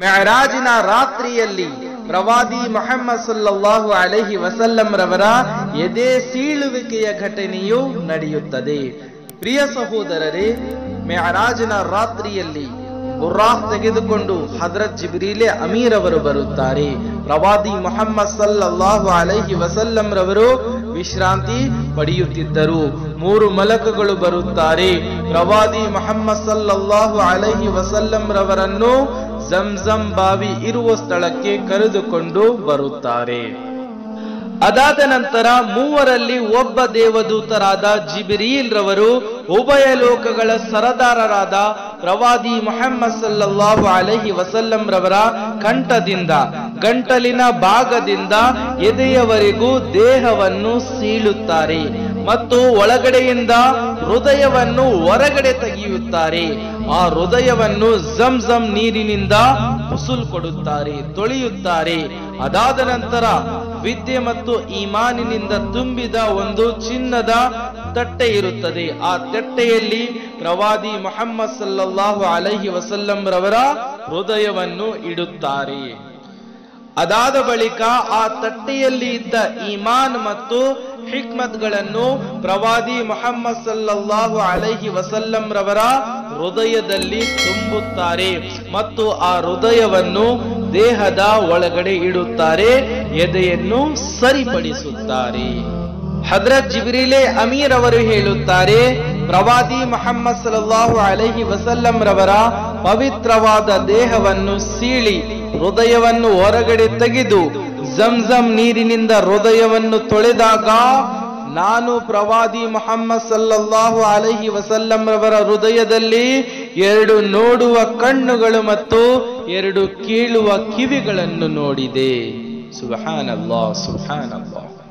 ಮೆಹರಾಜಿನ ರಾತ್ರಿಯಲ್ಲಿ ಪ್ರವಾದಿ ಮೊಹಮ್ಮದ್ ಸುಲ್ಲಾಹು ಅಲಹಿ ರವರ ಎದೆ ಸೀಳುವಿಕೆಯ ಘಟನೆಯು ನಡೆಯುತ್ತದೆ. ಪ್ರಿಯ ಸಹೋದರರೇ, ಮೆಹರಾಜಿನ ರಾತ್ರಿಯಲ್ಲಿ ಬುರ್ರಾಹ್ ತೆಗೆದುಕೊಂಡು ಹಜರತ್ ಜಿಬ್ರೀಲೆ ಅಮೀರ್ ಅವರು ಬರುತ್ತಾರೆ. ಪ್ರವಾದಿ ಮೊಹಮ್ಮದ್ ಸಲ್ಲಾಹು ಅಲಹಿ ವಸಲ್ಲಂ ರವರು ವಿಶ್ರಾಂತಿ ಪಡೆಯುತ್ತಿದ್ದರು. ಮೂರು ಮಲಕಗಳು ಬರುತ್ತಾರೆ. ಪ್ರವಾದಿ ಮೊಹಮ್ಮದ್ ಸಲ್ಲಾಹು ಅಲೈಹಿ ವಸಲ್ಲಂ ರವರನ್ನು ಜಂಜಂ ಬಾವಿ ಇರುವ ಸ್ಥಳಕ್ಕೆ ಕರೆದುಕೊಂಡು ಬರುತ್ತಾರೆ. ಅದಾದ ನಂತರ ಮೂವರಲ್ಲಿ ಒಬ್ಬ ದೇವದೂತರಾದ ಜಿಬಿರೀಲ್ ರವರು ಉಭಯ ಲೋಕಗಳ ಸರದಾರರಾದ ಪ್ರವಾದಿ ಮೊಹಮ್ಮದ್ ಸಲ್ಲಾಹು ಅಲಹಿ ವಸಲ್ಲಂ ರವರ ಕಂಠದಿಂದ, ಗಂಟಲಿನ ಭಾಗದಿಂದ ಎದೆಯವರೆಗೂ ದೇಹವನ್ನು ಸೀಳುತ್ತಾರೆ. ಮತ್ತು ಒಳಗಡೆಯಿಂದ ಹೃದಯವನ್ನು ಹೊರಗಡೆ ತೆಗೆಯುತ್ತಾರೆ. ಆ ಹೃದಯವನ್ನು ಜಮ್ ಜಮ್ ನೀರಿನಿಂದ ಉಸುಲ್ ಕೊಡುತ್ತಾರೆ, ತೊಳೆಯುತ್ತಾರೆ. ಅದಾದ ನಂತರ ವಿದ್ಯೆ ಮತ್ತು ಈಮಾನಿನಿಂದ ತುಂಬಿದ ಒಂದು ಚಿನ್ನದ ತಟ್ಟೆ ಇರುತ್ತದೆ. ಆ ತಟ್ಟೆಯಲ್ಲಿ ಪ್ರವಾದಿ ಮೊಹಮ್ಮದ್ ಸಲ್ಲಲ್ಲಾಹು ಅಲಹಿ ವಸಲ್ಲಂ ರವರ ಹೃದಯವನ್ನು ಇಡುತ್ತಾರೆ. ಅದಾದ ಬಳಿಕ ಆ ತಟ್ಟೆಯಲ್ಲಿ ಇದ್ದ ಈಮಾನ್ ಮತ್ತು ಹಿಕ್ಮತ್ಗಳನ್ನು ಪ್ರವಾದಿ ಮೊಹಮ್ಮದ್ ಸಲ್ಲಲ್ಲಾಹು ಅಲೈಹಿ ವಸಲ್ಲಂ ರವರ ಹೃದಯದಲ್ಲಿ ತುಂಬುತ್ತಾರೆ ಮತ್ತು ಆ ಹೃದಯವನ್ನು ದೇಹದ ಒಳಗಡೆ ಇಡುತ್ತಾರೆ, ಎದೆಯನ್ನು ಸರಿಪಡಿಸುತ್ತಾರೆ. ಹದ್ರತ್ ಜಿಬ್ರಿಲೆ ಅಮೀರ್ ಅವರು ಹೇಳುತ್ತಾರೆ, ಪ್ರವಾದಿ ಮೊಹಮ್ಮದ್ ಸಲ್ಲಲ್ಲಾಹು ಅಲೈಹಿ ವಸಲ್ಲಂ ರವರ ಪವಿತ್ರವಾದ ದೇಹವನ್ನು ಸೀಳಿ, ಹೃದಯವನ್ನು ಹೊರಗಡೆ ತೆಗೆದು ಜಂಜಂ ನೀರಿನಿಂದ ಹೃದಯವನ್ನು ತೊಳೆದಾಗ ನಾನು ಪ್ರವಾದಿ ಮೊಹಮ್ಮದ್ ಸಲ್ಲಲ್ಲಾಹು ಅಲಹಿ ವಸಲ್ಲಂ ರವರ ಹೃದಯದಲ್ಲಿ ಎರಡು ನೋಡುವ ಕಣ್ಣುಗಳು ಮತ್ತು ಎರಡು ಕೇಳುವ ಕಿವಿಗಳನ್ನು ನೋಡಿದೆ. ಸುಬಹಾನಲ್ಲಾ ಸುಬಹಾನಲ್ಲಾ